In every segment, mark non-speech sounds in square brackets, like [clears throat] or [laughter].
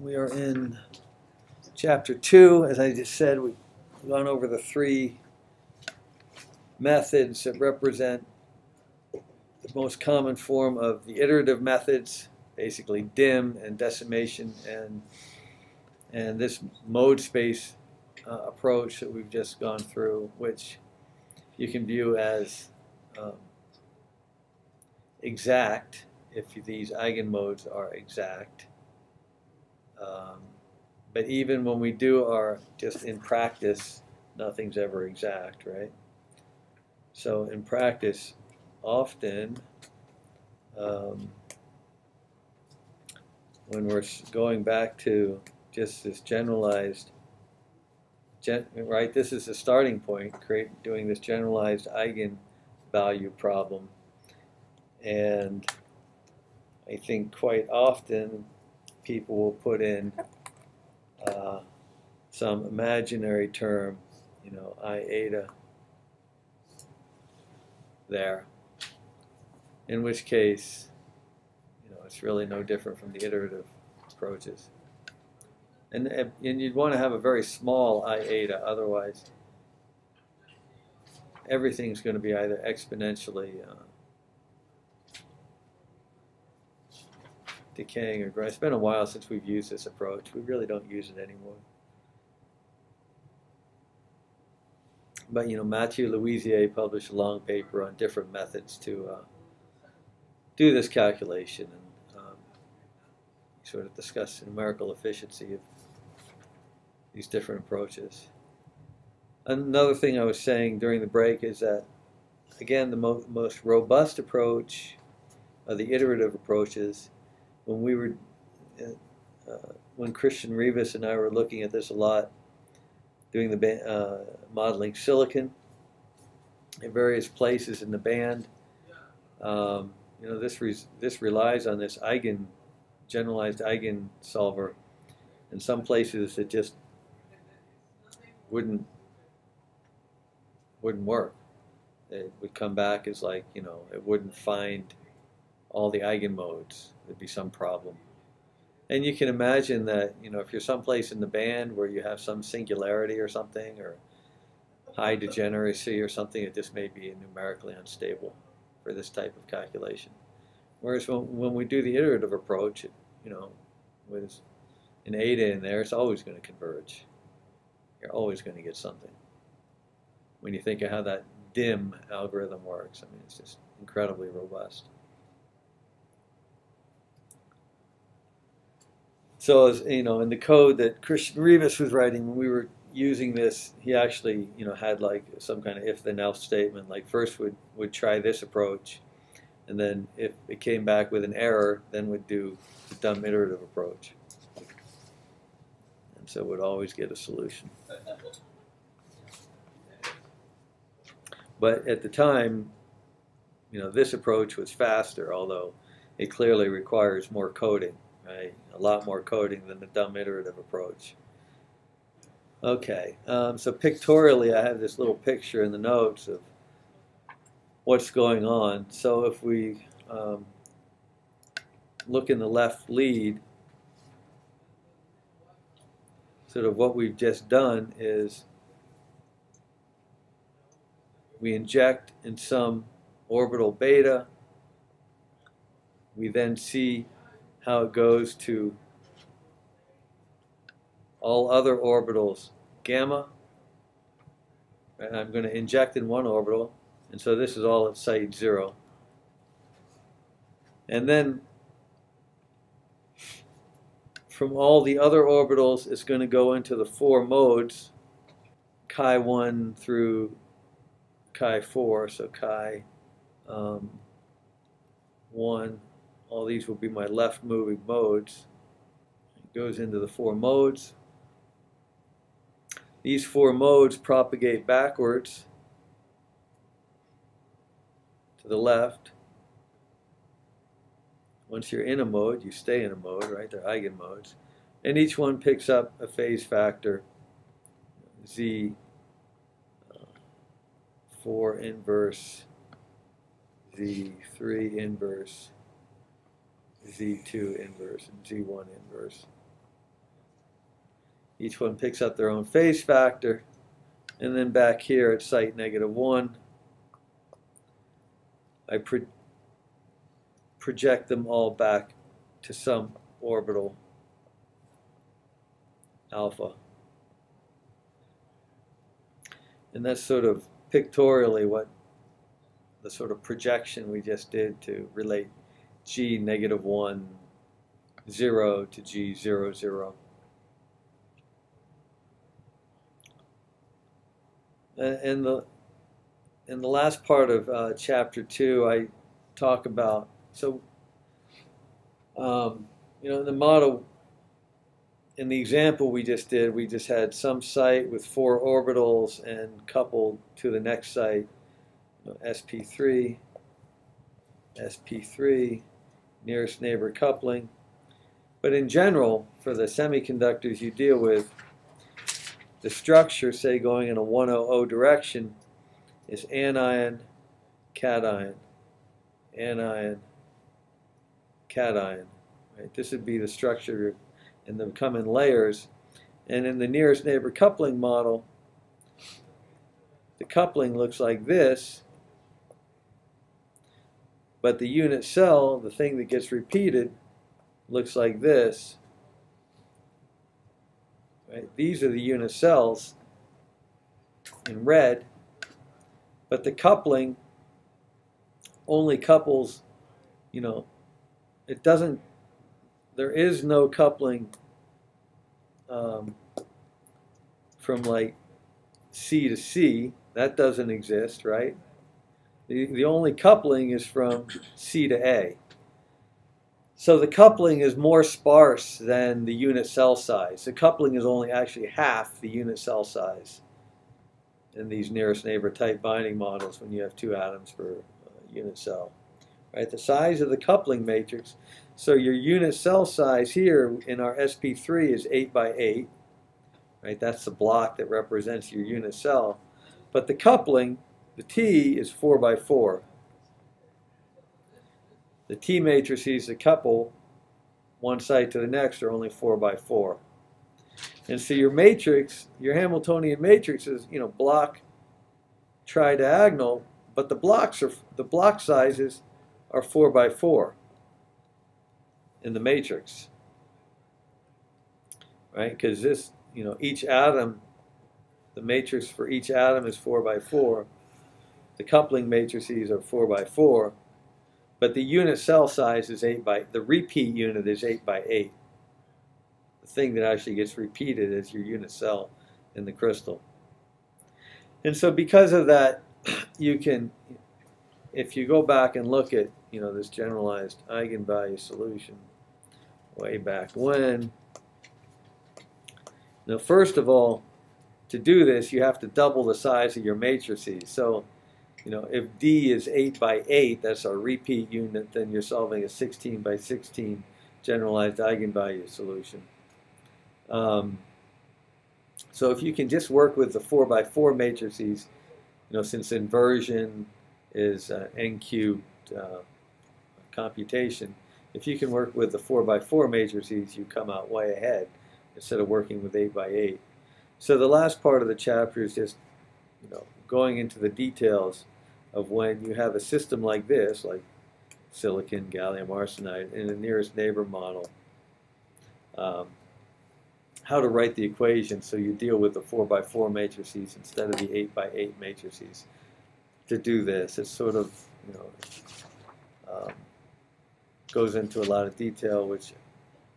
we are in chapter 2. As I just said, we've gone over the three methods that represent the most common form of the iterative methods, basically dim and decimation and and this mode space uh, approach that we've just gone through, which you can view as um, exact if these eigenmodes are exact. Um, but even when we do our, just in practice, nothing's ever exact, right? So in practice, often, um, when we're going back to just this generalized, gen, right, this is the starting point, create, doing this generalized eigenvalue problem. And I think quite often people will put in uh, some imaginary term, you know, I there, in which case, you know, it's really no different from the iterative approaches. And, and you'd want to have a very small I otherwise everything's going to be either exponentially uh, decaying or growing. It's been a while since we've used this approach. We really don't use it anymore. But you know, Mathieu Luisier published a long paper on different methods to uh, do this calculation and um, sort of discuss the numerical efficiency of these different approaches. Another thing I was saying during the break is that, again, the mo most robust approach are the iterative approaches when we were, uh, when Christian Rivas and I were looking at this a lot, doing the uh, modeling silicon in various places in the band. Um, you know, this this relies on this eigen, generalized eigen solver. In some places, it just wouldn't wouldn't work. It would come back as like you know, it wouldn't find all the eigenmodes there'd be some problem. And you can imagine that, you know, if you're someplace in the band where you have some singularity or something, or high degeneracy or something, it just may be numerically unstable for this type of calculation. Whereas when, when we do the iterative approach, it, you know, with an eta in there, it's always going to converge. You're always going to get something. When you think of how that dim algorithm works, I mean, it's just incredibly robust. So, as, you know, in the code that Christian Rivas was writing, when we were using this, he actually, you know, had like some kind of if-then else statement. Like first would would try this approach, and then if it came back with an error, then would do the dumb iterative approach. And so would always get a solution. But at the time, you know, this approach was faster, although it clearly requires more coding right? A lot more coding than the dumb iterative approach. Okay, um, so pictorially I have this little picture in the notes of what's going on. So if we um, look in the left lead, sort of what we've just done is we inject in some orbital beta. We then see how it goes to all other orbitals gamma. And I'm going to inject in one orbital, and so this is all at site zero. And then from all the other orbitals, it's going to go into the four modes, chi 1 through chi 4, so chi um, 1 all these will be my left moving modes. It goes into the four modes. These four modes propagate backwards to the left. Once you're in a mode, you stay in a mode, right? They're eigenmodes. And each one picks up a phase factor, Z, uh, 4 inverse, Z3 inverse, Z2 inverse and Z1 inverse. Each one picks up their own phase factor. And then back here at site negative 1, I pro project them all back to some orbital alpha. And that's sort of pictorially what the sort of projection we just did to relate g negative 1, 0 to g 0, 0. In the in the last part of uh, chapter two, I talk about so um, you know the model in the example we just did, we just had some site with four orbitals and coupled to the next site, you know, sp3, sp3, nearest neighbor coupling. But in general, for the semiconductors you deal with, the structure, say going in a 100 direction, is anion, cation, anion, cation. Right? This would be the structure, and they come in layers. And in the nearest neighbor coupling model, the coupling looks like this, but the unit cell, the thing that gets repeated, looks like this. Right? These are the unit cells in red, but the coupling only couples, you know, it doesn't, there is no coupling um, from like C to C. That doesn't exist, right? The, the only coupling is from C to A. So the coupling is more sparse than the unit cell size. The coupling is only actually half the unit cell size in these nearest neighbor tight binding models when you have two atoms per uh, unit cell. Right, the size of the coupling matrix. So your unit cell size here in our SP3 is 8 by 8. Right, that's the block that represents your unit cell. But the coupling, the T, is 4 by 4 the T matrices that couple one side to the next are only 4 by 4. And so your matrix, your Hamiltonian matrix is, you know, block tridiagonal, but the blocks are the block sizes are 4 by 4 in the matrix. Right? Because this, you know, each atom, the matrix for each atom is 4 by 4. The coupling matrices are 4 by 4 but the unit cell size is 8 by, the repeat unit is 8 by 8. The thing that actually gets repeated is your unit cell in the crystal. And so because of that, [clears throat] you can, if you go back and look at, you know, this generalized eigenvalue solution way back when, now first of all, to do this, you have to double the size of your matrices. So you know, if D is 8 by 8, that's our repeat unit, then you're solving a 16 by 16 generalized eigenvalue solution. Um, so if you can just work with the 4 by 4 matrices, you know, since inversion is uh, n cubed uh, computation, if you can work with the 4 by 4 matrices, you come out way ahead instead of working with 8 by 8. So the last part of the chapter is just, you know, going into the details of when you have a system like this, like silicon, gallium arsenide, in a nearest neighbor model, um, how to write the equation so you deal with the 4 by 4 matrices instead of the 8 by 8 matrices to do this. It's sort of, you know, um, goes into a lot of detail, which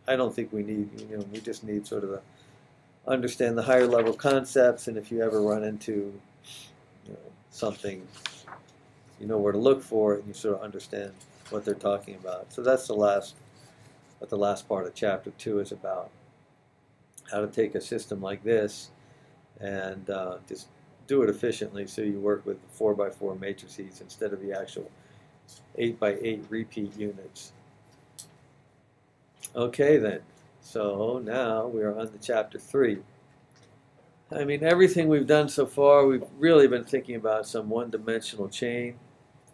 I don't think we need. You know, we just need sort of the understand the higher level concepts, and if you ever run into you know, something you know where to look for and you sort of understand what they're talking about. So that's the last what the last part of chapter two is about. How to take a system like this and uh, just do it efficiently so you work with four by four matrices instead of the actual eight by eight repeat units. Okay then, so now we are on to chapter three. I mean, everything we've done so far, we've really been thinking about some one-dimensional chain.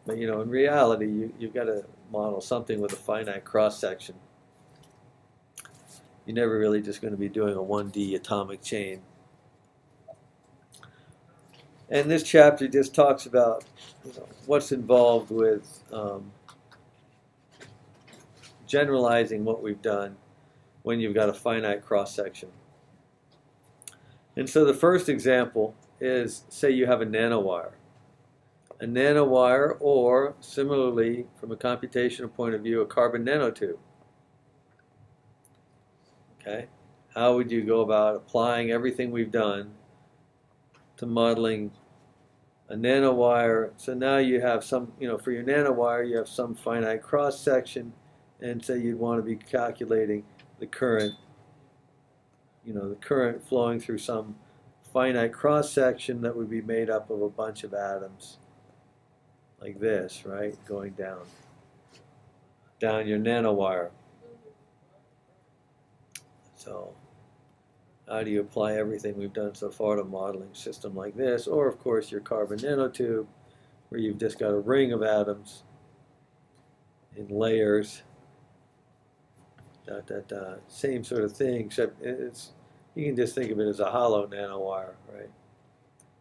But you know, in reality, you, you've got to model something with a finite cross section. you're never really just going to be doing a 1D atomic chain. And this chapter just talks about you know, what's involved with um, generalizing what we've done when you've got a finite cross section. And so the first example is say you have a nanowire. A nanowire, or similarly, from a computational point of view, a carbon nanotube. Okay? How would you go about applying everything we've done to modeling a nanowire? So now you have some, you know, for your nanowire, you have some finite cross section, and say you'd want to be calculating the current, you know, the current flowing through some finite cross section that would be made up of a bunch of atoms like this, right, going down, down your nanowire. So how do you apply everything we've done so far to modeling a system like this? Or, of course, your carbon nanotube, where you've just got a ring of atoms in layers. Dot, dot, dot. Same sort of thing, except it's you can just think of it as a hollow nanowire, right?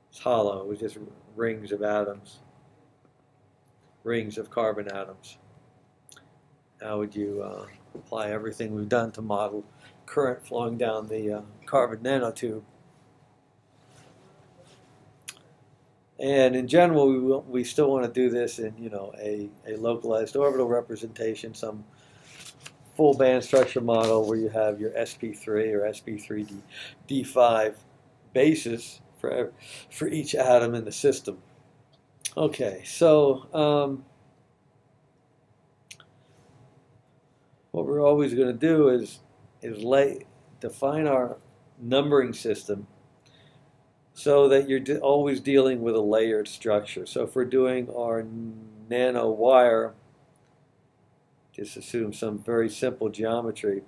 It's hollow with just rings of atoms, rings of carbon atoms. How would you uh, apply everything we've done to model current flowing down the uh, carbon nanotube. And in general, we, will, we still want to do this in you know a, a localized orbital representation, some full band structure model where you have your sp3 or sp3d d5 basis for for each atom in the system. Okay, so um, what we're always going to do is is lay, define our numbering system so that you're de always dealing with a layered structure. So if we're doing our nano wire, just assume some very simple geometry,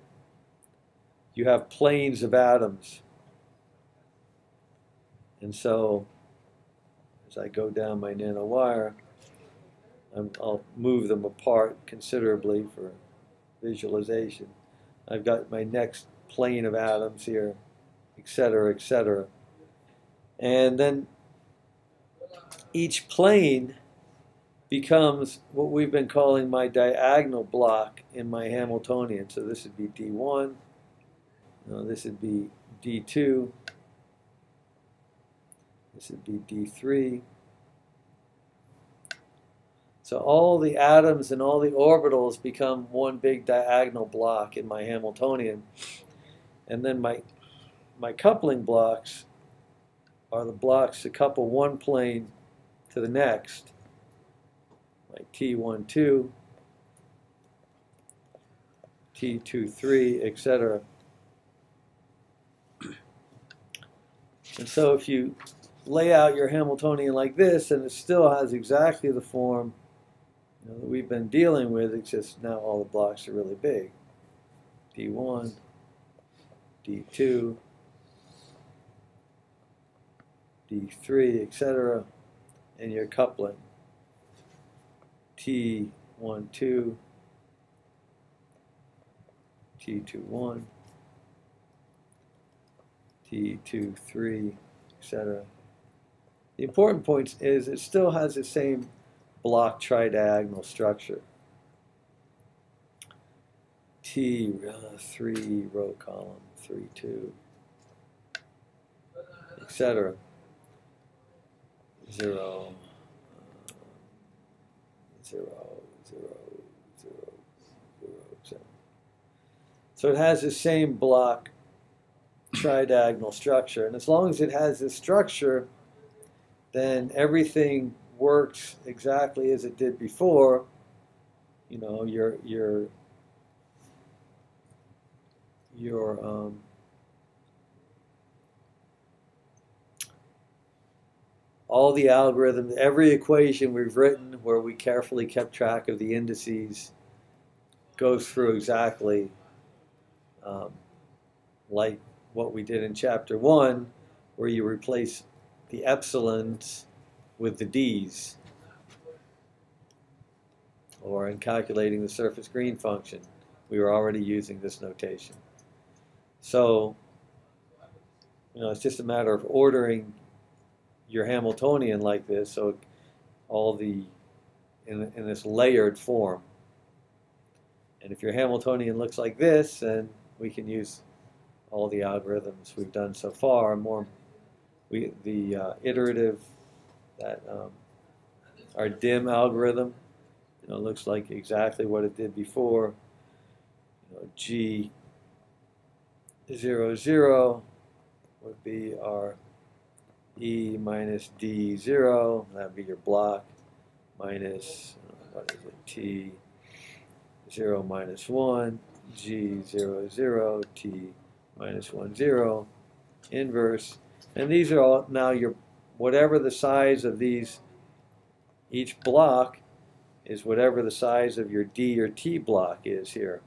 you have planes of atoms. And so as I go down my nanowire, i will move them apart considerably for visualization. I've got my next plane of atoms here, etc., etc. And then each plane becomes what we've been calling my diagonal block in my Hamiltonian. So this would be D1, no, this would be D2, this would be D3, so all the atoms and all the orbitals become one big diagonal block in my Hamiltonian. And then my, my coupling blocks are the blocks that couple one plane to the next, like T12, T23, etc. And so if you lay out your Hamiltonian like this, and it still has exactly the form you know, that we've been dealing with, it's just now all the blocks are really big. D1, D2, D3, etc. And your coupling. T12, T21, T23, etc. The important point is it still has the same block tridiagonal structure. T, uh, 3 row column, 3, 2, etc. 0, uh, 0, 0, 0, 0, etc. So it has the same block tridiagonal structure. And as long as it has this structure, then everything works exactly as it did before, you know, your your your um, all the algorithms, every equation we've written where we carefully kept track of the indices goes through exactly um, like what we did in chapter one, where you replace the epsilons with the d's, or in calculating the surface green function, we were already using this notation. So, you know, it's just a matter of ordering your Hamiltonian like this, so all the in, in this layered form. And if your Hamiltonian looks like this, then we can use all the algorithms we've done so far. More, we the uh, iterative that um, our dim algorithm, you know, looks like exactly what it did before. You know, G zero zero would be our E minus D zero. That'd be your block minus uh, what is it T 0 minus 1, g 0, 0, t minus 1, 0, inverse. And these are all now your, whatever the size of these, each block is whatever the size of your D or T block is here.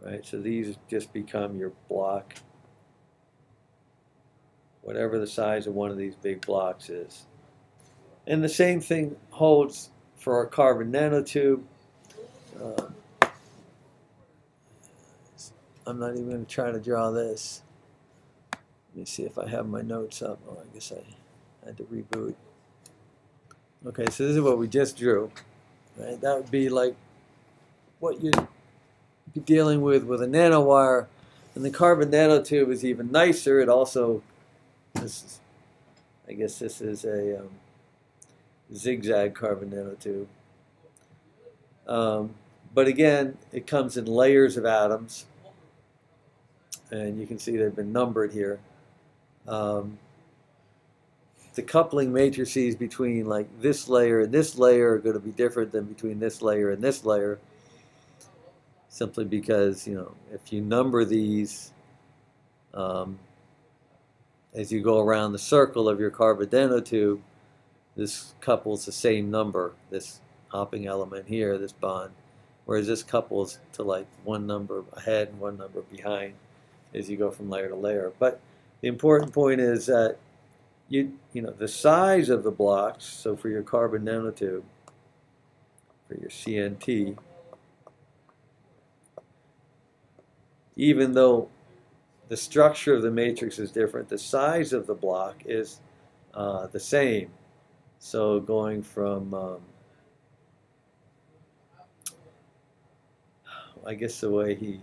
Right, so these just become your block, whatever the size of one of these big blocks is. And the same thing holds for our carbon nanotube. Um, I'm not even going to try to draw this. Let me see if I have my notes up. Oh, I guess I had to reboot. Okay, so this is what we just drew. Right? That would be like what you'd be dealing with with a nanowire. And the carbon nanotube is even nicer. It also, this is, I guess this is a um, zigzag carbon nanotube. Um, but again, it comes in layers of atoms. And you can see they've been numbered here. Um, the coupling matrices between like this layer and this layer are going to be different than between this layer and this layer. Simply because, you know, if you number these um, as you go around the circle of your carbon nanotube, this couples the same number, this hopping element here, this bond whereas this couples to like one number ahead and one number behind as you go from layer to layer. But the important point is that you you know the size of the blocks. So for your carbon nanotube, for your CNT, even though the structure of the matrix is different, the size of the block is uh, the same. So going from um, I guess the way he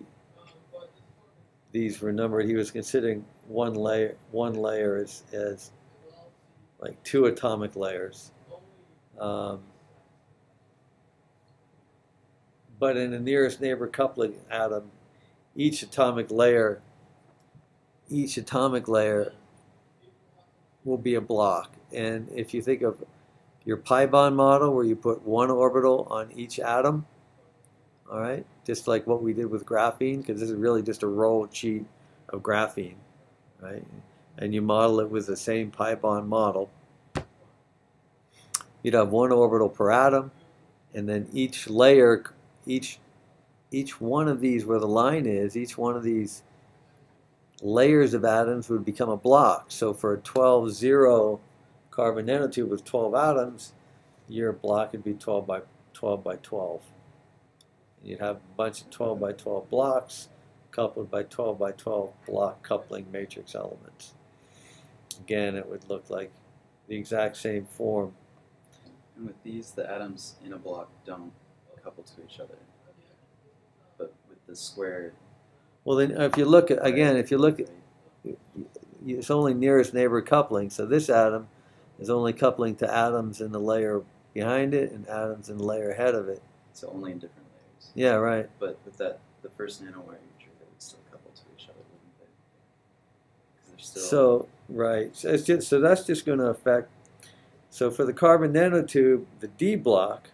these were numbered, he was considering one layer one layer as, as like two atomic layers. Um, but in the nearest neighbor coupling atom, each atomic layer, each atomic layer will be a block. And if you think of your pi bond model where you put one orbital on each atom, all right? Just like what we did with graphene, because this is really just a rolled sheet of graphene, right? And you model it with the same pi bond model. You'd have one orbital per atom, and then each layer, each each one of these where the line is, each one of these layers of atoms would become a block. So for a 12-0 carbon nanotube with 12 atoms, your block would be 12 by 12 by 12. You'd have a bunch of 12 by 12 blocks coupled by 12 by 12 block coupling matrix elements. Again, it would look like the exact same form. And with these, the atoms in a block don't couple to each other. But with the square. Well, then if you look at, again, if you look at, it's only nearest neighbor coupling. So this atom is only coupling to atoms in the layer behind it and atoms in the layer ahead of it. So only in different layers. yeah, right. But with that, the first nanowire drew, they would still couple to each other, wouldn't they? Because they're still. So right, so, it's just, so that's just going to affect. So for the carbon nanotube, the D block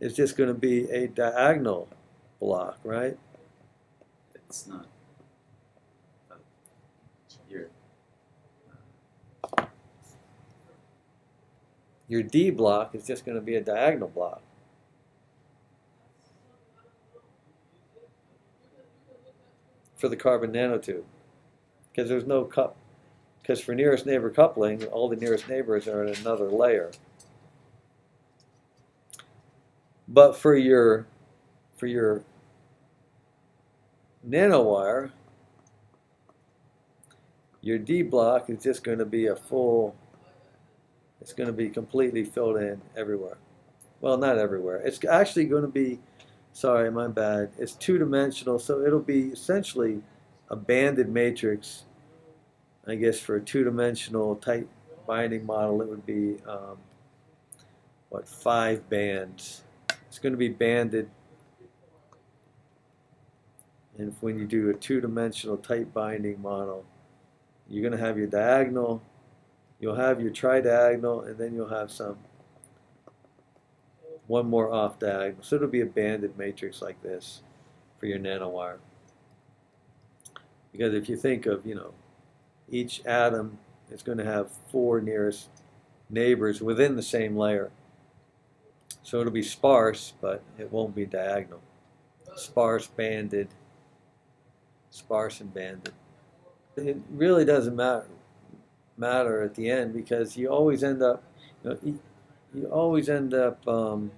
is just going to be a diagonal block, right? It's not. Uh, your, your D block is just going to be a diagonal block. for the carbon nanotube because there's no cup. Because for nearest neighbor coupling, all the nearest neighbors are in another layer. But for your for your nanowire, your D block is just going to be a full, it's going to be completely filled in everywhere. Well, not everywhere. It's actually going to be, sorry, my bad. It's two-dimensional, so it'll be essentially a banded matrix. I guess for a two-dimensional tight binding model, it would be, um, what, five bands. It's going to be banded and when you do a two-dimensional tight binding model, you're going to have your diagonal, you'll have your tridiagonal, and then you'll have some one more off diagonal. So it'll be a banded matrix like this for your nanowire. Because if you think of, you know, each atom is going to have four nearest neighbors within the same layer. So it'll be sparse, but it won't be diagonal. Sparse, banded, sparse and banded. It really doesn't matter matter at the end because you always end up, you, know, you, you always end up, um,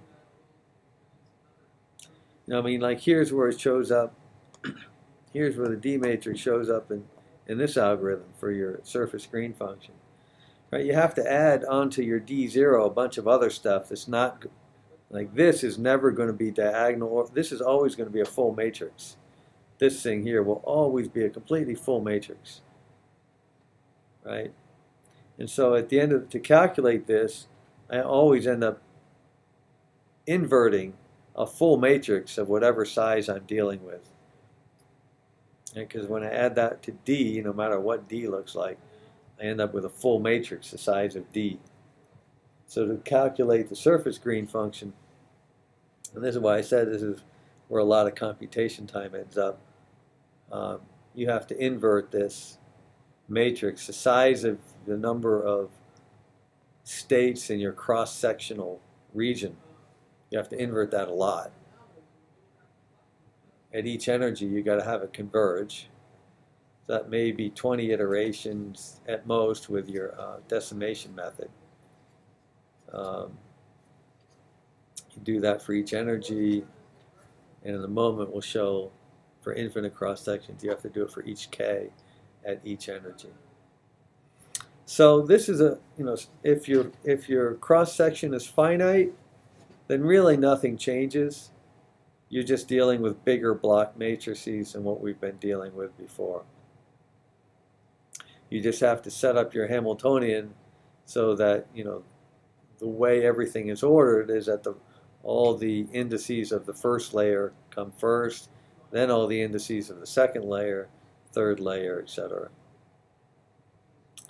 you know, I mean, like here's where it shows up. [clears throat] here's where the D matrix shows up in, in this algorithm for your surface green function. Right? You have to add onto your D0 a bunch of other stuff that's not like this is never going to be diagonal. This is always going to be a full matrix this thing here will always be a completely full matrix. Right? And so at the end of, to calculate this, I always end up inverting a full matrix of whatever size I'm dealing with. Because when I add that to D, no matter what D looks like, I end up with a full matrix the size of D. So to calculate the surface green function, and this is why I said this is where a lot of computation time ends up, um, you have to invert this matrix, the size of the number of states in your cross-sectional region. You have to invert that a lot. At each energy, you got to have it converge. That may be 20 iterations at most with your uh, decimation method. Um, you do that for each energy, and in a moment we'll show for infinite cross sections. You have to do it for each k at each energy. So this is a, you know, if your if your cross section is finite, then really nothing changes. You're just dealing with bigger block matrices than what we've been dealing with before. You just have to set up your Hamiltonian so that, you know, the way everything is ordered is that the all the indices of the first layer come first, then all the indices of the second layer, third layer, etc.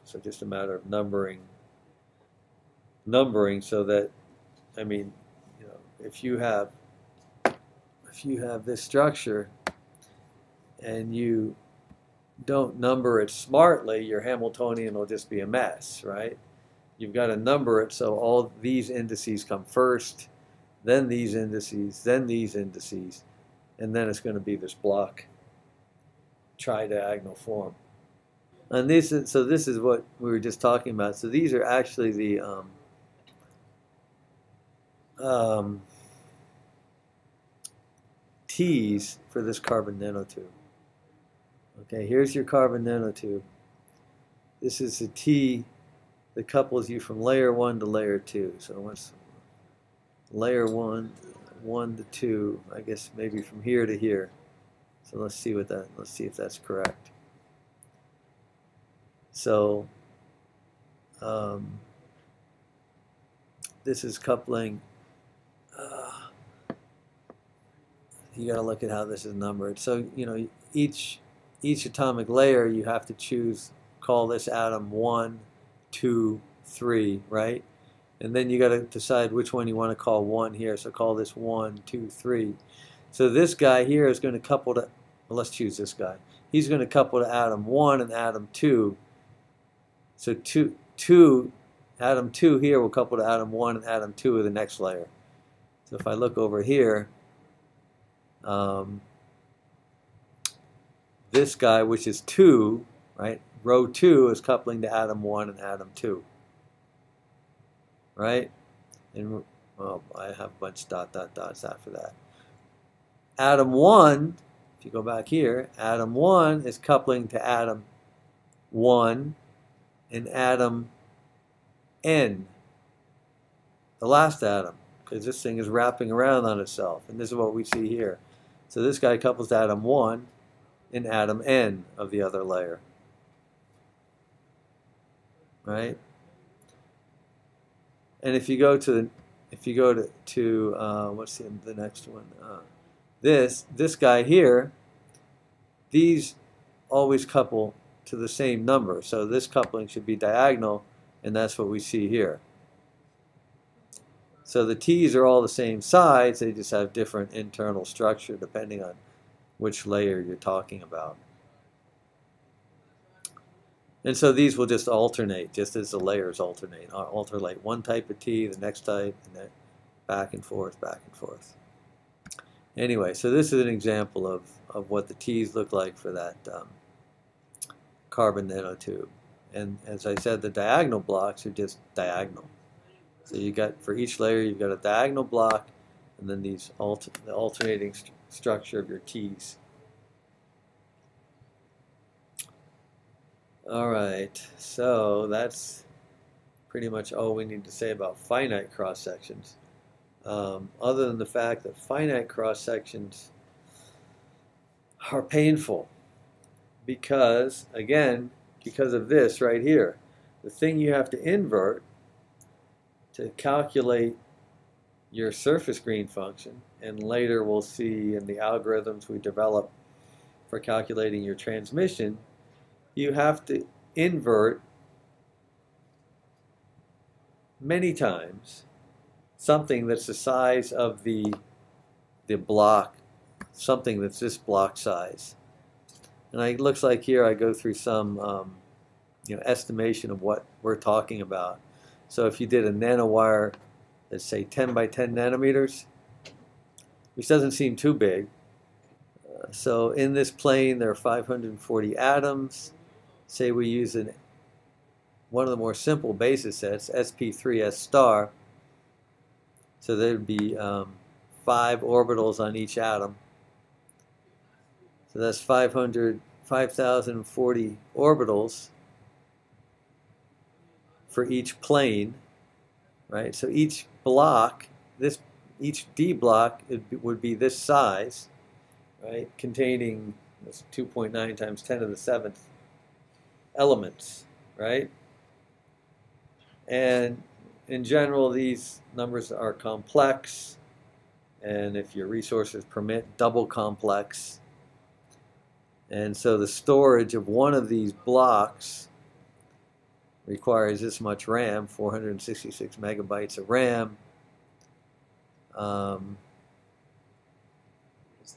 So just a matter of numbering, numbering so that, I mean, you know, if you have, if you have this structure and you don't number it smartly, your Hamiltonian will just be a mess, right? You've got to number it so all these indices come first, then these indices, then these indices and then it's going to be this block tridiagonal form. And this is, so this is what we were just talking about. So these are actually the um, um, T's for this carbon nanotube. Okay, here's your carbon nanotube. This is the T that couples you from layer 1 to layer 2. So once layer 1 1 to 2, I guess maybe from here to here. So let's see what that, let's see if that's correct. So um, this is coupling, uh, you got to look at how this is numbered. So, you know, each, each atomic layer you have to choose, call this atom one, two, three, right? And then you got to decide which one you want to call 1 here. So call this 1, 2, 3. So this guy here is going to couple to, well, let's choose this guy. He's going to couple to atom 1 and atom 2. So 2, 2, atom 2 here will couple to atom 1 and atom 2 of the next layer. So if I look over here, um, this guy, which is 2, right, row 2 is coupling to atom 1 and atom 2 right? And well, I have a bunch of dot dot dots after that. Atom 1 if you go back here, atom 1 is coupling to atom 1 and atom N, the last atom, because this thing is wrapping around on itself. And this is what we see here. So this guy couples to atom 1 and atom N of the other layer. Right? And if you go to the, if you go to, to uh, what's the, the next one? Uh, this, this guy here, these always couple to the same number. So this coupling should be diagonal, and that's what we see here. So the T's are all the same size, they just have different internal structure depending on which layer you're talking about. And so these will just alternate, just as the layers alternate. alternate one type of T, the next type, and then back and forth, back and forth. Anyway, so this is an example of, of what the T's look like for that um, carbon nanotube. And as I said, the diagonal blocks are just diagonal. So you got, for each layer, you've got a diagonal block, and then these alter, the alternating st structure of your T's. All right, so that's pretty much all we need to say about finite cross sections um, other than the fact that finite cross sections are painful because, again, because of this right here. The thing you have to invert to calculate your surface green function, and later we'll see in the algorithms we develop for calculating your transmission, you have to invert many times something that's the size of the, the block, something that's this block size. And it looks like here I go through some um, you know, estimation of what we're talking about. So if you did a nanowire let's say 10 by 10 nanometers, which doesn't seem too big. Uh, so in this plane there are 540 atoms. Say we use an, one of the more simple basis sets, sp3s star, so there'd be um, five orbitals on each atom. So that's 500, 5,040 orbitals for each plane, right? So each block, this each D block would be this size, right? Containing 2.9 times 10 to the seventh elements, right? And in general, these numbers are complex, and if your resources permit, double complex. And so the storage of one of these blocks requires this much RAM, 466 megabytes of RAM. Um, it's.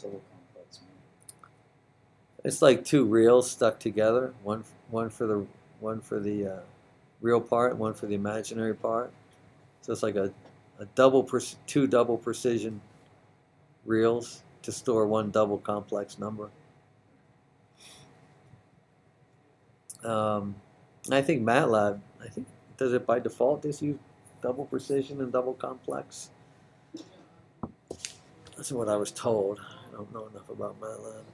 It's like two reals stuck together, one one for the one for the uh, real part, one for the imaginary part. So it's like a, a double, two double precision reals to store one double complex number. Um, I think MATLAB, I think, does it by default just use double precision and double complex? That's what I was told. I don't know enough about MATLAB.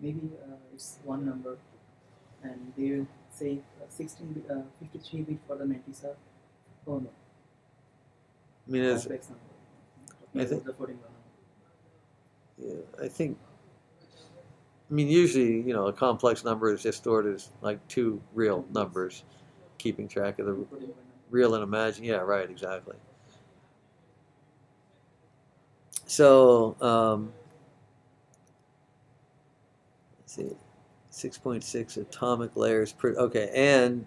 Maybe uh, it's one number and they will say uh, 16 uh, 53 bit for the mantissa. Oh no, I mean, as, complex number. I think- the 41 number. yeah, I think, I mean, usually, you know, a complex number is just stored as like two real numbers, keeping track of the real and imaginary. Yeah, right, exactly. So, um, let's see, 6.6 atomic layers per, okay, and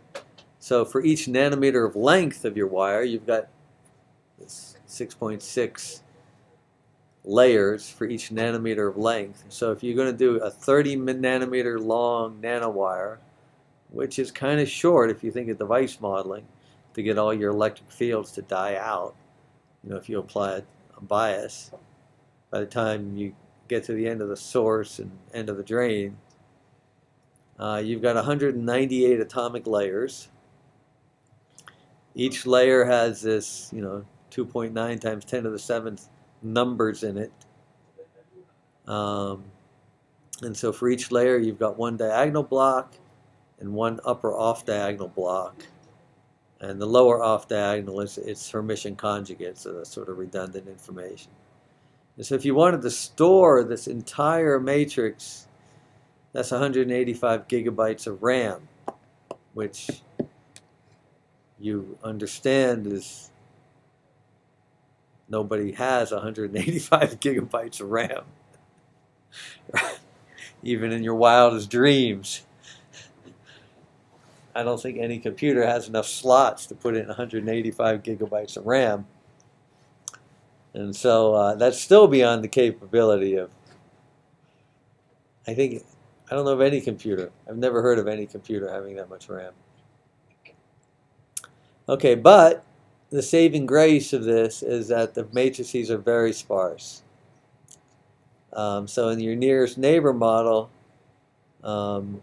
so for each nanometer of length of your wire, you've got this 6.6 layers for each nanometer of length. So if you're going to do a 30 nanometer long nanowire, which is kind of short if you think of device modeling, to get all your electric fields to die out, you know, if you apply a bias, by the time you get to the end of the source and end of the drain, uh, you've got 198 atomic layers. Each layer has this, you know, 2.9 times 10 to the seventh numbers in it. Um, And so for each layer, you've got one diagonal block and one upper off diagonal block. And the lower off diagonal is its Hermitian conjugate, so that's sort of redundant information. And so if you wanted to store this entire matrix, that's 185 gigabytes of RAM, which you understand is nobody has 185 [laughs] gigabytes of RAM. [laughs] Even in your wildest dreams. I don't think any computer has enough slots to put in 185 gigabytes of RAM. And so uh, that's still beyond the capability of, I think, I don't know of any computer. I've never heard of any computer having that much RAM. Okay, but the saving grace of this is that the matrices are very sparse. Um, so in your nearest neighbor model, um,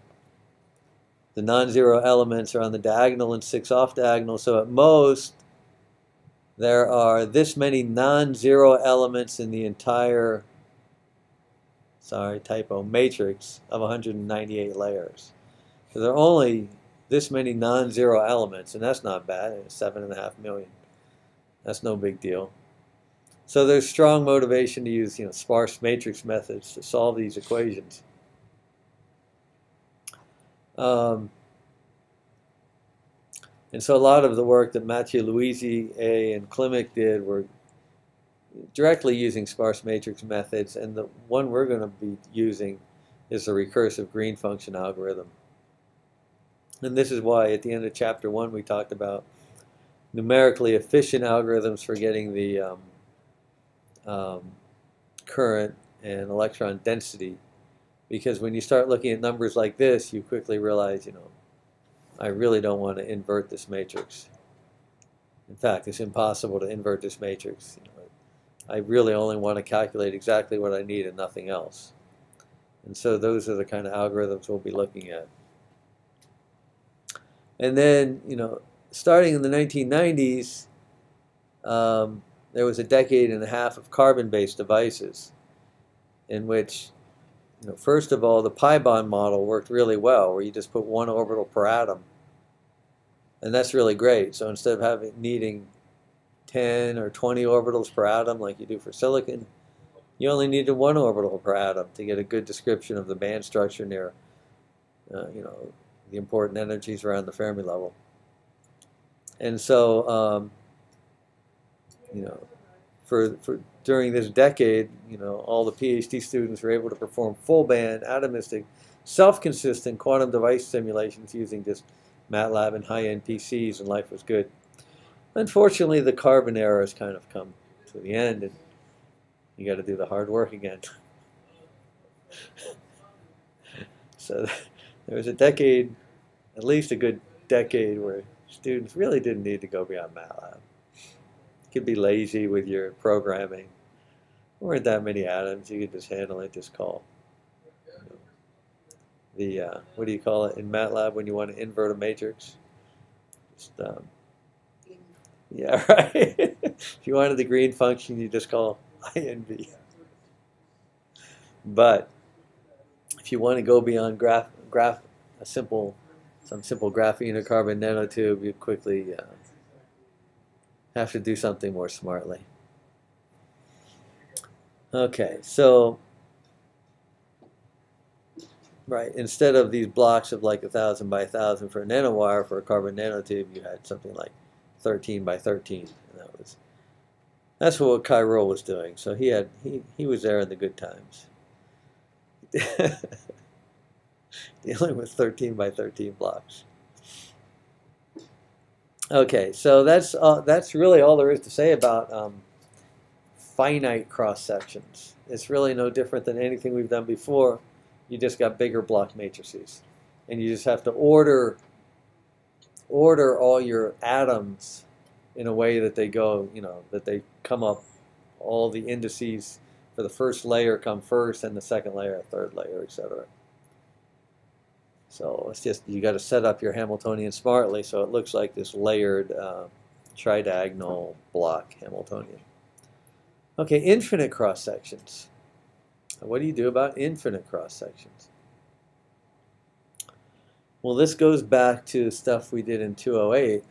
the non-zero elements are on the diagonal and six off diagonal. So at most, there are this many non-zero elements in the entire, sorry, typo, matrix of 198 layers. So there are only this many non-zero elements, and that's not bad, seven and a half million. That's no big deal. So there's strong motivation to use you know, sparse matrix methods to solve these equations. Um, and so a lot of the work that Mathieu Luisier and Klimeck did were directly using sparse matrix methods, and the one we're going to be using is the recursive green function algorithm. And this is why at the end of chapter one we talked about numerically efficient algorithms for getting the um, um, current and electron density because when you start looking at numbers like this, you quickly realize, you know, I really don't want to invert this matrix. In fact, it's impossible to invert this matrix. You know, I really only want to calculate exactly what I need and nothing else. And so those are the kind of algorithms we'll be looking at. And then, you know, starting in the 1990s, um, there was a decade and a half of carbon-based devices in which you know, first of all, the pi bond model worked really well, where you just put one orbital per atom, and that's really great. So instead of having needing 10 or 20 orbitals per atom like you do for silicon, you only needed one orbital per atom to get a good description of the band structure near, uh, you know, the important energies around the Fermi level. And so, um, you know, for, for during this decade, you know, all the PhD students were able to perform full band, atomistic, self-consistent quantum device simulations using just MATLAB and high-end PCs, and life was good. Unfortunately, the carbon era has kind of come to the end, and you got to do the hard work again. [laughs] so there was a decade, at least a good decade, where students really didn't need to go beyond MATLAB. You could be lazy with your programming There weren't that many atoms. You could just handle it, just call. The, uh, what do you call it in MATLAB when you want to invert a matrix? Just, um, yeah, [laughs] right. if you wanted the green function, you just call INV. But if you want to go beyond graph, graph a simple, some simple graphene or carbon nanotube, you quickly uh, have to do something more smartly. Okay, so right instead of these blocks of like a thousand by a thousand for a nanowire for a carbon nanotube, you had something like 13 by 13, and that was that's what Kai Rolle was doing. So he had he he was there in the good times, [laughs] dealing with 13 by 13 blocks. Okay, so that's uh, that's really all there is to say about. Um, finite cross sections. It's really no different than anything we've done before. You just got bigger block matrices. And you just have to order order all your atoms in a way that they go, you know, that they come up, all the indices for the first layer come first, and the second layer, third layer, etc. So it's just, you got to set up your Hamiltonian smartly so it looks like this layered uh, tridiagonal block Hamiltonian. Okay, infinite cross sections. What do you do about infinite cross sections? Well, this goes back to stuff we did in 208,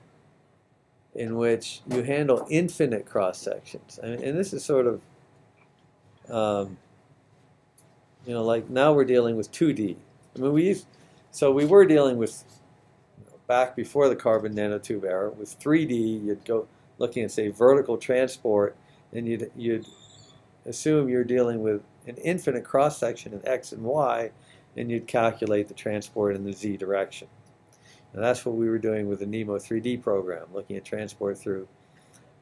in which you handle infinite cross sections. And, and this is sort of, um, you know, like now we're dealing with 2D. I mean, we used, so we were dealing with, you know, back before the carbon nanotube era, with 3D, you'd go looking at, say, vertical transport, and you'd, you'd assume you're dealing with an infinite cross section in X and Y, and you'd calculate the transport in the z direction. And that's what we were doing with the NEMO 3D program, looking at transport through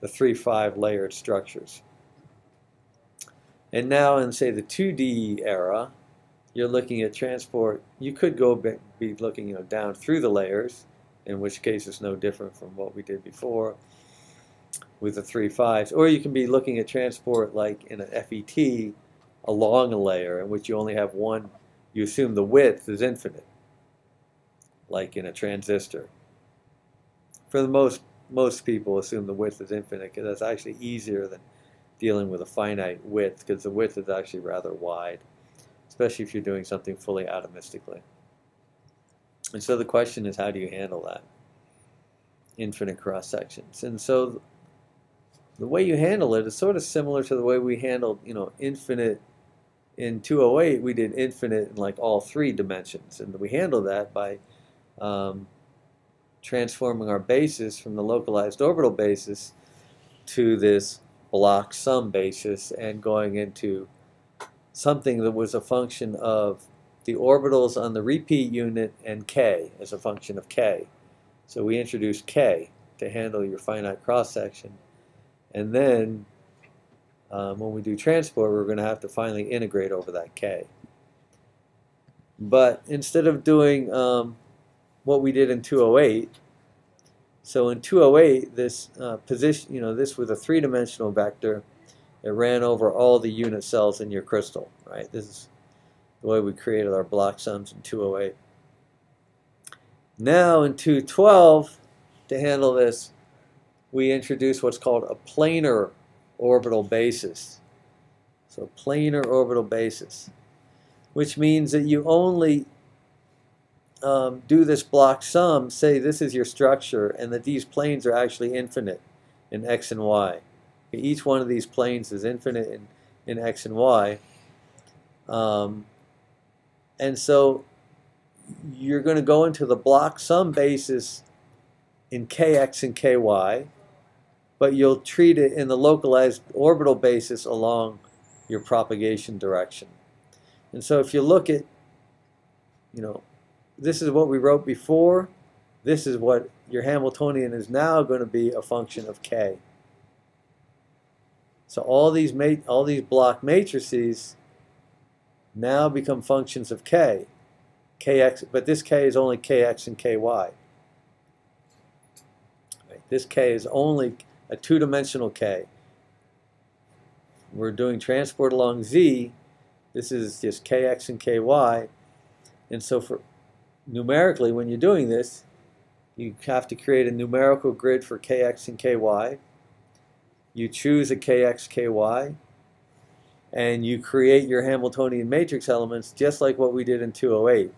the 3-5 layered structures. And now in, say, the 2D era, you're looking at transport. You could go be looking you know, down through the layers, in which case it's no different from what we did before with the 3-5s. Or you can be looking at transport like in an FET along a layer in which you only have one you assume the width is infinite, like in a transistor. For the most most people assume the width is infinite because that's actually easier than dealing with a finite width because the width is actually rather wide, especially if you're doing something fully atomistically. And so the question is, how do you handle that? Infinite cross sections. And so the way you handle it is sort of similar to the way we handled, you know, infinite in 208 we did infinite in like all three dimensions and we handled that by um, transforming our basis from the localized orbital basis to this Bloch sum basis and going into something that was a function of the orbitals on the repeat unit and k as a function of k. So we introduced k to handle your finite cross section and then um, when we do transport, we're going to have to finally integrate over that K. But instead of doing um, what we did in 208, so in 208, this uh, position, you know, this was a three-dimensional vector. It ran over all the unit cells in your crystal, right? This is the way we created our Bloch sums in 208. Now in 212, to handle this, we introduce what's called a planar orbital basis. So planar orbital basis, which means that you only um, do this Bloch sum, say this is your structure, and that these planes are actually infinite in x and y. Each one of these planes is infinite in, in x and y. Um, and so you're going to go into the Bloch sum basis in kx and ky, but you'll treat it in the localized orbital basis along your propagation direction. And so if you look at, you know, this is what we wrote before, this is what your Hamiltonian is now going to be a function of k. So all these all these block matrices now become functions of k, kx, but this k is only kx and ky. This k is only a two-dimensional K. We're doing transport along Z. This is just Kx and Ky. And so for numerically, when you're doing this, you have to create a numerical grid for Kx and Ky. You choose a Kx, Ky, and you create your Hamiltonian matrix elements just like what we did in 208.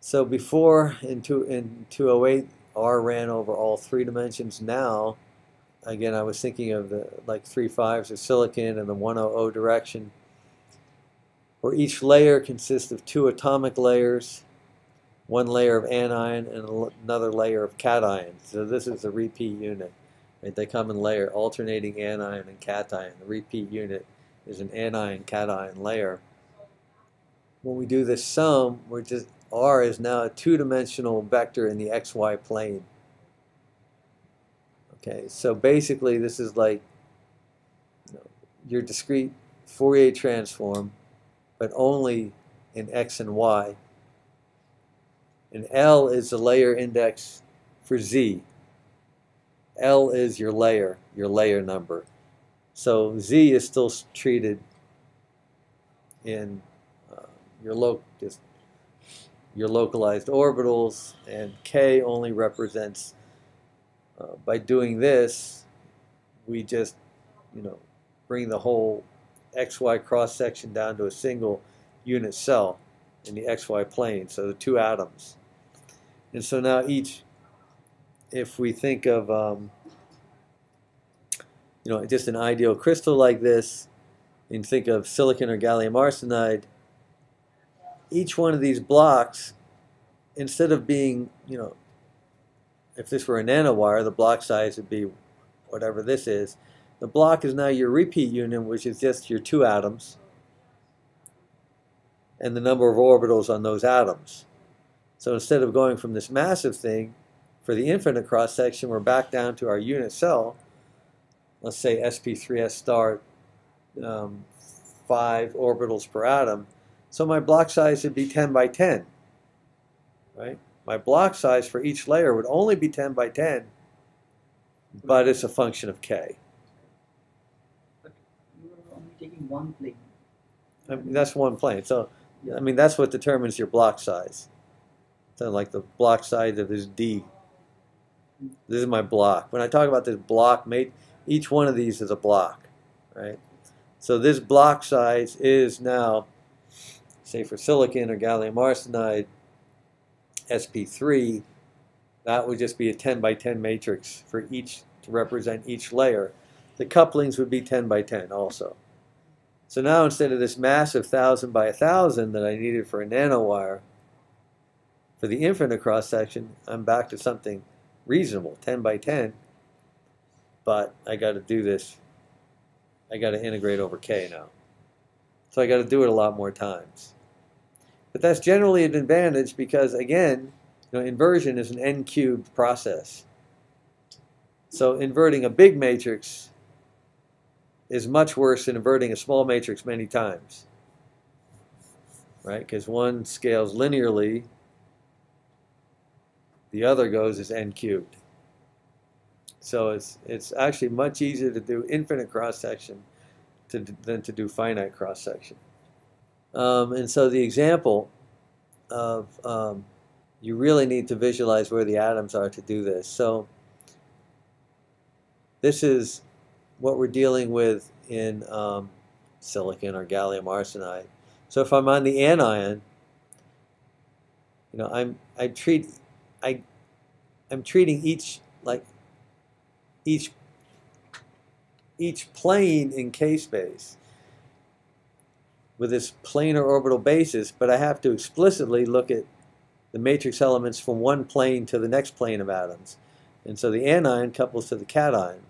So before in, two, in 208, R ran over all three dimensions. Now again, I was thinking of the like three fives of silicon and the 100 direction, where each layer consists of two atomic layers, one layer of anion and another layer of cation. So this is the repeat unit. Right? They come in layer alternating anion and cation. The repeat unit is an anion cation layer. When we do this sum, we're just R is now a two-dimensional vector in the xy plane. Okay, so basically this is like you know, your discrete Fourier transform, but only in x and y. And L is the layer index for Z. L is your layer, your layer number. So Z is still treated in uh, your, lo your localized orbitals, and K only represents uh, by doing this, we just, you know, bring the whole XY cross section down to a single unit cell in the XY plane, so the two atoms. And so now each, if we think of, um, you know, just an ideal crystal like this, and think of silicon or gallium arsenide, each one of these blocks, instead of being, you know, if this were a nanowire, the block size would be whatever this is. The block is now your repeat union, which is just your two atoms and the number of orbitals on those atoms. So instead of going from this massive thing, for the infinite cross section, we're back down to our unit cell. Let's say sp3s star, um, five orbitals per atom. So my block size would be 10 by 10, right? My block size for each layer would only be 10 by 10, but it's a function of k. But you are only taking one plane. I mean, that's one plane. So, I mean, that's what determines your block size. So, like the block size of this D. This is my block. When I talk about this block, mate, each one of these is a block, right? So this block size is now, say for silicon or gallium arsenide, sp3, that would just be a 10 by 10 matrix for each to represent each layer. The couplings would be 10 by 10 also. So now instead of this massive 1,000 by 1,000 that I needed for a nanowire, for the infinite cross section, I'm back to something reasonable, 10 by 10. But I got to do this, I got to integrate over k now. So I got to do it a lot more times. But that's generally an advantage because, again, you know, inversion is an n cubed process. So inverting a big matrix is much worse than inverting a small matrix many times. Right? Because one scales linearly, the other goes as n cubed. So it's, it's actually much easier to do infinite cross section to, than to do finite cross section. Um, and so the example of um, you really need to visualize where the atoms are to do this. So this is what we're dealing with in um, silicon or gallium arsenide. So if I'm on the anion, you know, I'm I treat I I'm treating each like each each plane in K space with this planar orbital basis, but I have to explicitly look at the matrix elements from one plane to the next plane of atoms. And so the anion couples to the cation.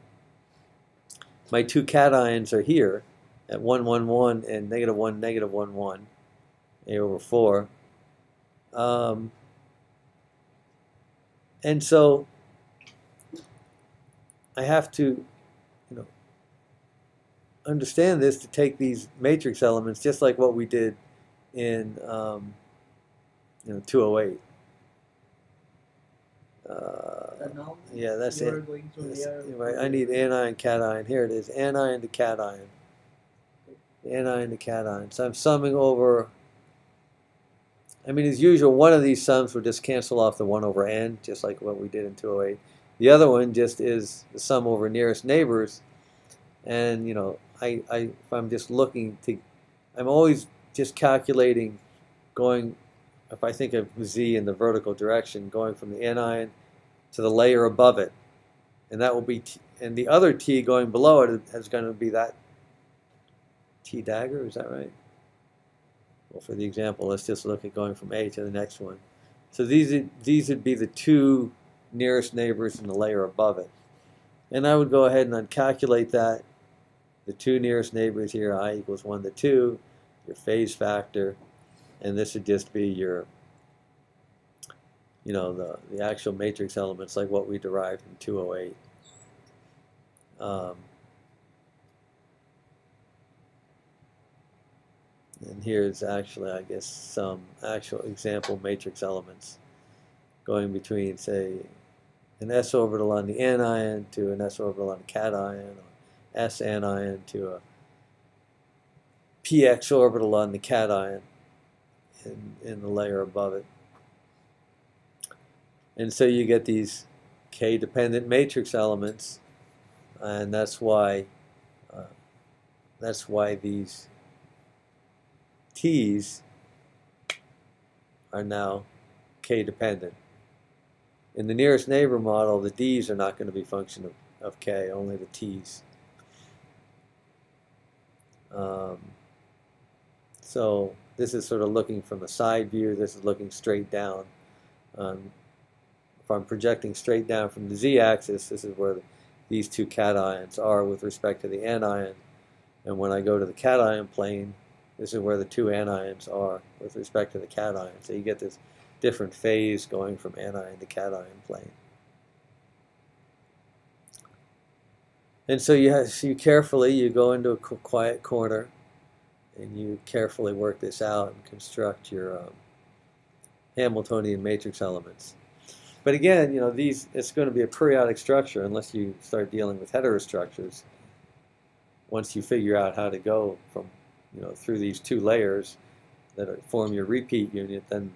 My two cations are here at 1, 1, 1 and negative 1, negative 1, 1, A over 4. Um, and so I have to understand this to take these matrix elements just like what we did in um, you know 208. Uh, yeah, that's it. That's- right, I need anion, cation. Here it is, anion to cation. Anion to cation. So I'm summing over. I mean, as usual, one of these sums will just cancel off the 1 over n, just like what we did in 208. The other one just is the sum over nearest neighbors. And, you know, I, I, if I'm just looking to, I'm always just calculating going, if I think of z in the vertical direction, going from the anion to the layer above it. And that will be, t, and the other t going below it is going to be that t dagger, is that right? Well, for the example, let's just look at going from A to the next one. So these, these would be the two nearest neighbors in the layer above it. And I would go ahead and calculate that the two nearest neighbors here, i equals 1 to 2, your phase factor, and this would just be your, you know, the, the actual matrix elements like what we derived in 208. Um, and here's actually, I guess, some actual example matrix elements going between, say, an s orbital on the anion to an s orbital on the cation, S anion to a px orbital on the cation in, in the layer above it. And so you get these k-dependent matrix elements, and that's why uh, that's why these T's are now K dependent. In the nearest neighbor model, the D's are not going to be function of, of K, only the T's. Um, so this is sort of looking from a side view, this is looking straight down. Um, if I'm projecting straight down from the z-axis, this is where the, these two cations are with respect to the anion. And when I go to the cation plane, this is where the two anions are with respect to the cation. So you get this different phase going from anion to cation plane. And so you, have, you carefully, you go into a quiet corner and you carefully work this out and construct your um, Hamiltonian matrix elements. But again, you know, these it's going to be a periodic structure unless you start dealing with heterostructures. Once you figure out how to go from, you know, through these two layers that form your repeat unit, then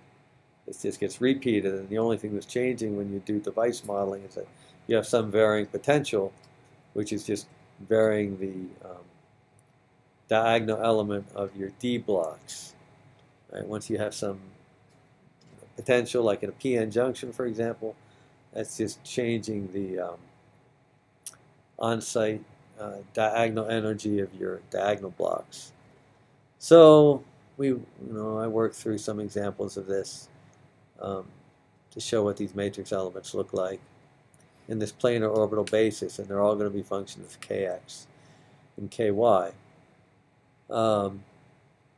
it just gets repeated. And the only thing that's changing when you do device modeling is that you have some varying potential, which is just varying the um, diagonal element of your D blocks. Right? Once you have some potential, like in a PN junction, for example, that's just changing the um, on-site uh, diagonal energy of your diagonal blocks. So we, you know, I worked through some examples of this um, to show what these matrix elements look like in this planar orbital basis, and they're all going to be functions of kx and ky. Um,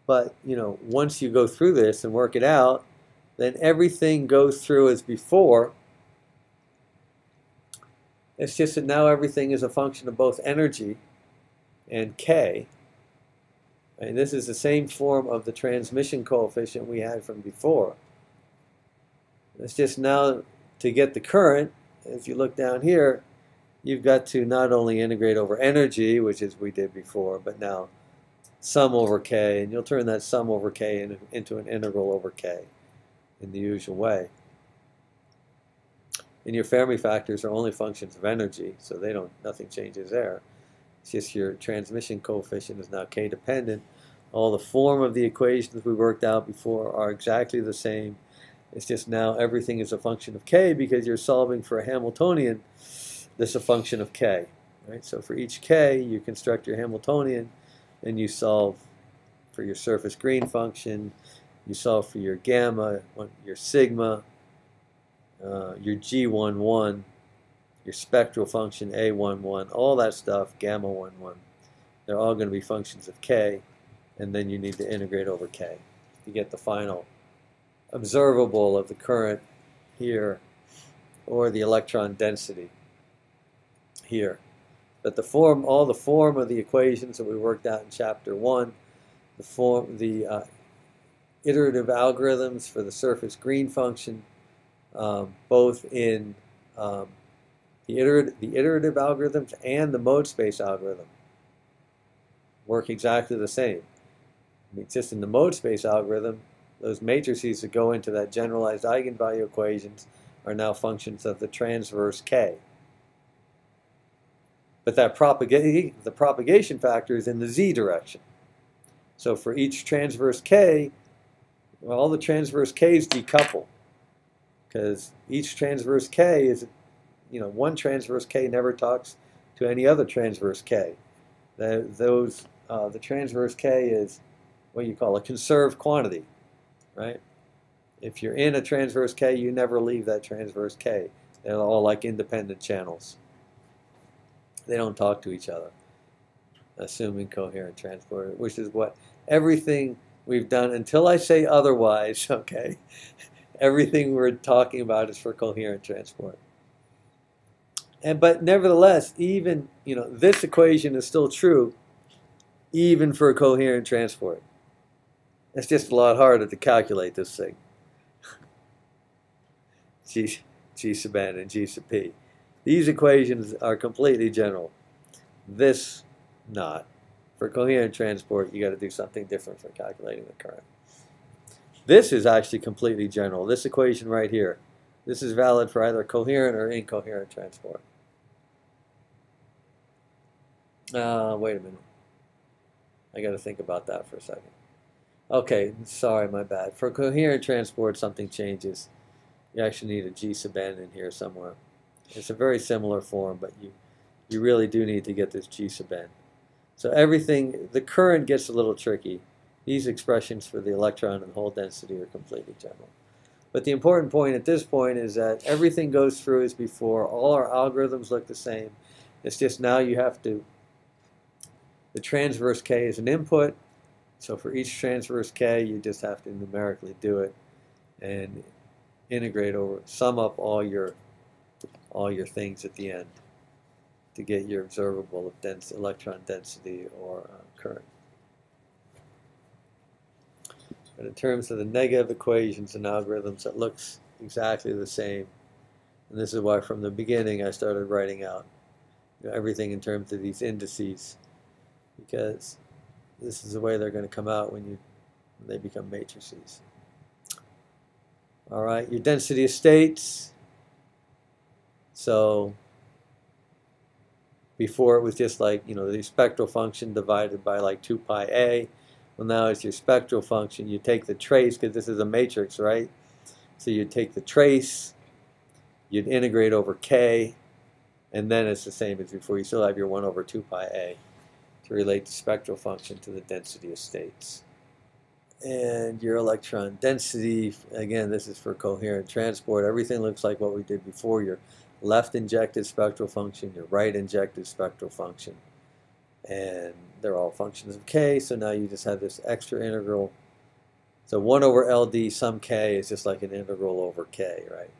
but, you know, once you go through this and work it out, then everything goes through as before. It's just that now everything is a function of both energy and k. And this is the same form of the transmission coefficient we had from before. It's just now to get the current, if you look down here, you've got to not only integrate over energy, which is we did before, but now sum over k, and you'll turn that sum over k into an integral over k in the usual way. And your Fermi factors are only functions of energy, so they don't nothing changes there. It's just your transmission coefficient is now k dependent. All the form of the equations we worked out before are exactly the same. It's just now everything is a function of k because you're solving for a Hamiltonian. This is a function of k. Right? So for each k, you construct your Hamiltonian and you solve for your surface green function, you solve for your gamma, your sigma, uh, your G11, your spectral function A11, all that stuff, gamma 11. They're all going to be functions of k, and then you need to integrate over k to get the final observable of the current here, or the electron density here. But the form, all the form of the equations that we worked out in chapter one, the form, the uh, iterative algorithms for the surface green function, um, both in um, the, iterative, the iterative algorithms and the mode space algorithm work exactly the same. I mean, just in the mode space algorithm, those matrices that go into that generalized eigenvalue equations are now functions of the transverse k. But that propagate, the propagation factor is in the z direction. So for each transverse k, well, all the transverse k's decouple because each transverse k is, you know, one transverse k never talks to any other transverse k. The, those, uh, the transverse k is what you call a conserved quantity, right? If you're in a transverse k, you never leave that transverse k. They're all like independent channels. They don't talk to each other, assuming coherent transport, which is what everything we've done until I say otherwise, [laughs] okay? everything we're talking about is for coherent transport. And but nevertheless, even you know this equation is still true, even for coherent transport. It's just a lot harder to calculate this thing. [laughs] G, G sub n and G sub p. These equations are completely general. This, not. For coherent transport, you got to do something different for calculating the current. This is actually completely general. This equation right here. This is valid for either coherent or incoherent transport. Uh, wait a minute. I got to think about that for a second. Okay, sorry, my bad. For coherent transport, something changes. You actually need a G sub n in here somewhere. It's a very similar form, but you, you really do need to get this G sub n. So everything, the current gets a little tricky. These expressions for the electron and the hole density are completely general. But the important point at this point is that everything goes through as before. All our algorithms look the same. It's just now you have to, the transverse k is an input. So for each transverse k, you just have to numerically do it and integrate over, sum up all your, all your things at the end to get your observable of dense electron density or uh, current. But in terms of the negative equations and algorithms, it looks exactly the same. And this is why from the beginning I started writing out everything in terms of these indices because this is the way they're going to come out when you when they become matrices. All right, your density of states. So before it was just like, you know, the spectral function divided by like 2 pi a. Well, now it's your spectral function. You take the trace, because this is a matrix, right? So you take the trace, you'd integrate over k, and then it's the same as before. You still have your 1 over 2 pi a to relate the spectral function to the density of states. And your electron density, again, this is for coherent transport. Everything looks like what we did before. Your left injected spectral function, your right injected spectral function. And they're all functions of k, so now you just have this extra integral. So 1 over LD sum k is just like an integral over k, right?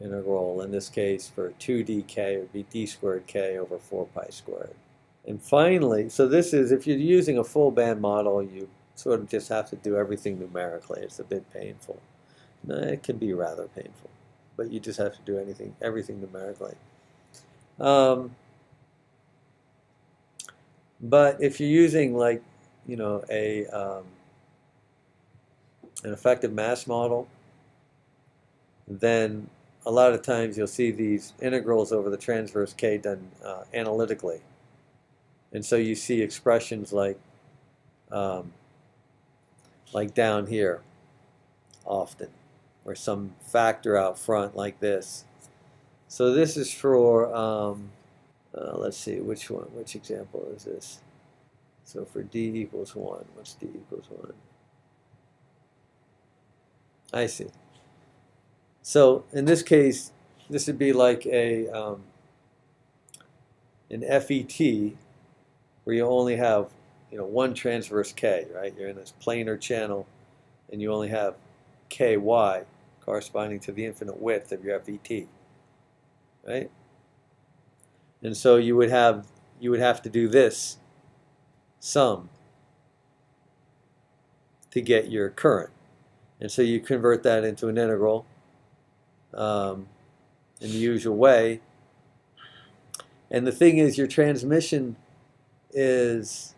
Integral, in this case, for 2dk, it would be d squared k over 4 pi squared. And finally, so this is, if you're using a full band model, you sort of just have to do everything numerically. It's a bit painful. It can be rather painful, but you just have to do anything, everything numerically. Um, but if you're using like, you know, a um, an effective mass model, then a lot of times you'll see these integrals over the transverse k done uh, analytically. And so you see expressions like um, like down here often, or some factor out front like this. So this is for um, uh, let's see, which one, which example is this? So for d equals 1, what's d equals 1? I see. So in this case, this would be like a um, an FET where you only have you know one transverse K, right? You're in this planar channel and you only have KY corresponding to the infinite width of your FET, right? And so you would have you would have to do this sum to get your current. And so you convert that into an integral um, in the usual way. And the thing is, your transmission is,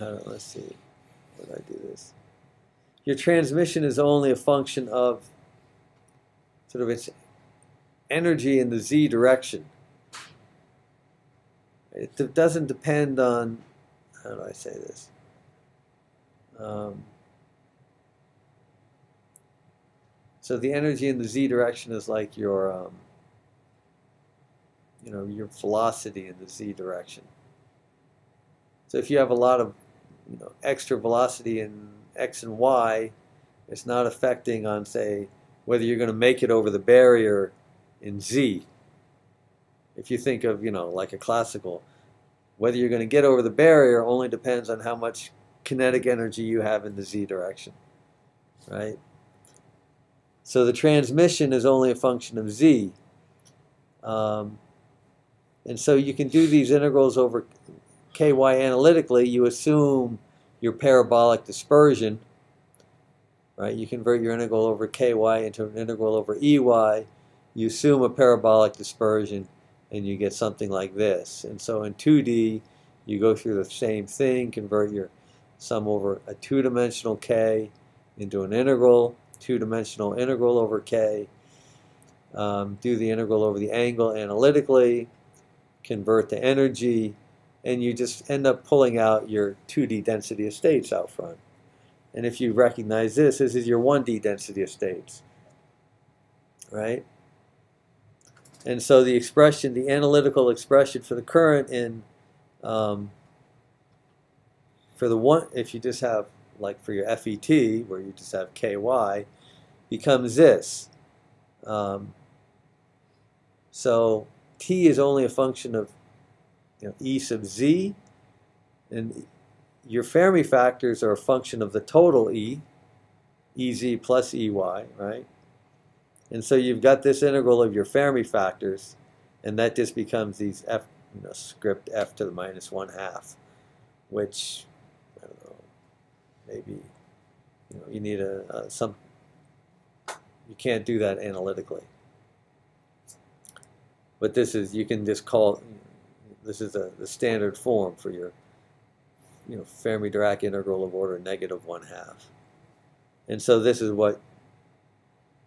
let's see, do I do this? Your transmission is only a function of sort of its energy in the z direction. It doesn't depend on, how do I say this? Um, so the energy in the z direction is like your, um, you know, your velocity in the z direction. So if you have a lot of, you know, extra velocity in x and y, it's not affecting on, say, whether you're going to make it over the barrier in Z. If you think of, you know, like a classical, whether you're going to get over the barrier only depends on how much kinetic energy you have in the Z direction, right? So the transmission is only a function of Z. Um, and so you can do these integrals over ky analytically. You assume your parabolic dispersion, right? You convert your integral over ky into an integral over ey you assume a parabolic dispersion and you get something like this. And so in 2D, you go through the same thing, convert your sum over a two-dimensional k into an integral, two-dimensional integral over k, um, do the integral over the angle analytically, convert the energy, and you just end up pulling out your 2D density of states out front. And if you recognize this, this is your 1D density of states, right? And so the expression, the analytical expression for the current in, um, for the one, if you just have, like for your FET, where you just have KY, becomes this. Um, so T is only a function of you know, E sub Z, and your Fermi factors are a function of the total E, EZ plus EY, right? And so you've got this integral of your Fermi factors, and that just becomes these F, you know, script F to the minus one half, which, I don't know, maybe, you know, you need a, a some, you can't do that analytically. But this is, you can just call, this is a, the standard form for your you know, Fermi-Dirac integral of order negative one half. And so this is what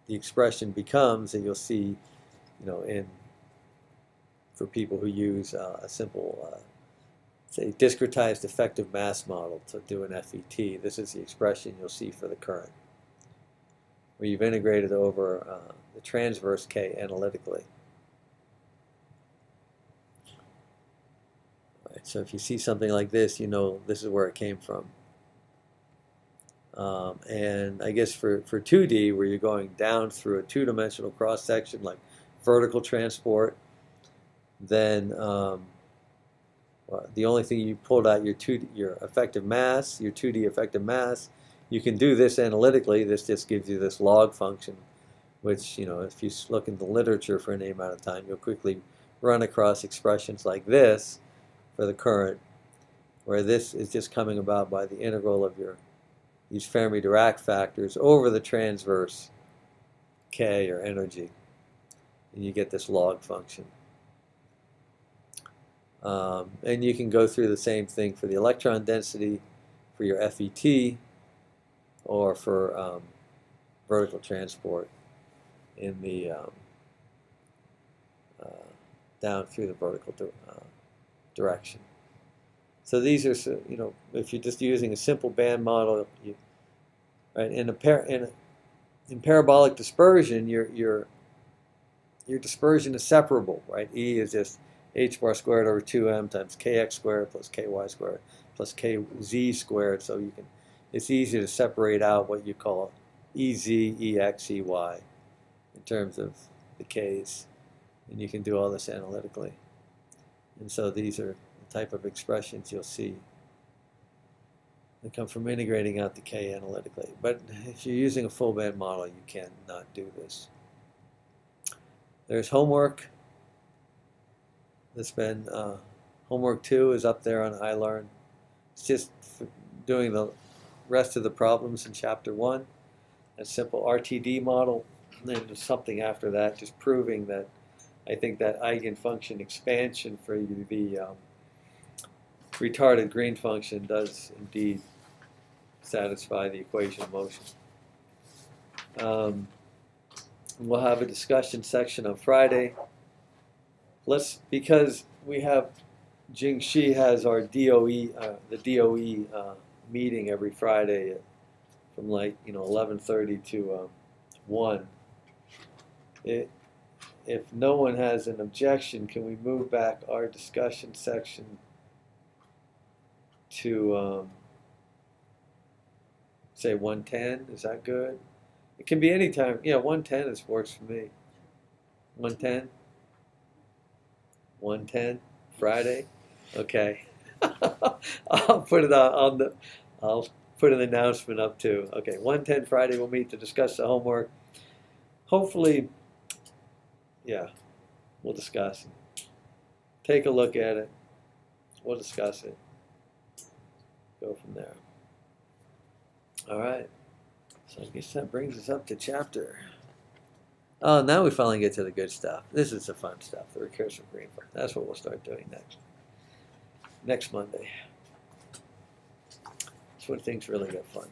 the expression becomes that you'll see, you know, in for people who use uh, a simple, uh, say, discretized effective mass model to do an FET. This is the expression you'll see for the current, where you've integrated over uh, the transverse K analytically. So if you see something like this, you know this is where it came from. Um, and I guess for, for 2D, where you're going down through a two-dimensional cross-section, like vertical transport, then um, well, the only thing you pulled out your 2D, your effective mass, your 2D effective mass, you can do this analytically. This just gives you this log function, which, you know, if you look in the literature for any amount of time, you'll quickly run across expressions like this, for the current, where this is just coming about by the integral of your these Fermi-Dirac factors over the transverse K or energy. And you get this log function. Um, and you can go through the same thing for the electron density, for your FET, or for um, vertical transport in the um, uh, down through the vertical uh, direction. So these are, you know, if you're just using a simple band model, you, right, in a par in, a, in parabolic dispersion, your your your dispersion is separable, right? E is just h bar squared over 2m times kx squared plus ky squared plus kz squared. So you can, it's easy to separate out what you call ez, ex, ey in terms of the k's, and you can do all this analytically. And so these are the type of expressions you'll see that come from integrating out the K analytically. But if you're using a full band model, you cannot do this. There's homework. That's been, uh, homework two is up there on iLearn. It's just doing the rest of the problems in chapter one. A simple RTD model. And then something after that, just proving that I think that eigenfunction expansion for the um, retarded green function does indeed satisfy the equation of motion. Um, we'll have a discussion section on Friday. Let's because we have Jing Shi has our DOE uh, the DOE uh, meeting every Friday from like you know 11:30 to um, one. It, if no one has an objection, can we move back our discussion section to, um, say, 110? Is that good? It can be any time. Yeah, 110 is, works for me. 110? 110? Friday? Okay. [laughs] I'll put it on, on the, I'll put an announcement up too. Okay, 110 Friday we'll meet to discuss the homework. Hopefully yeah, we'll discuss it. Take a look at it. We'll discuss it. Go from there. All right. So I guess that brings us up to chapter. Oh, now we finally get to the good stuff. This is the fun stuff, the recursive green part. That's what we'll start doing next. Next Monday. That's when things really get fun.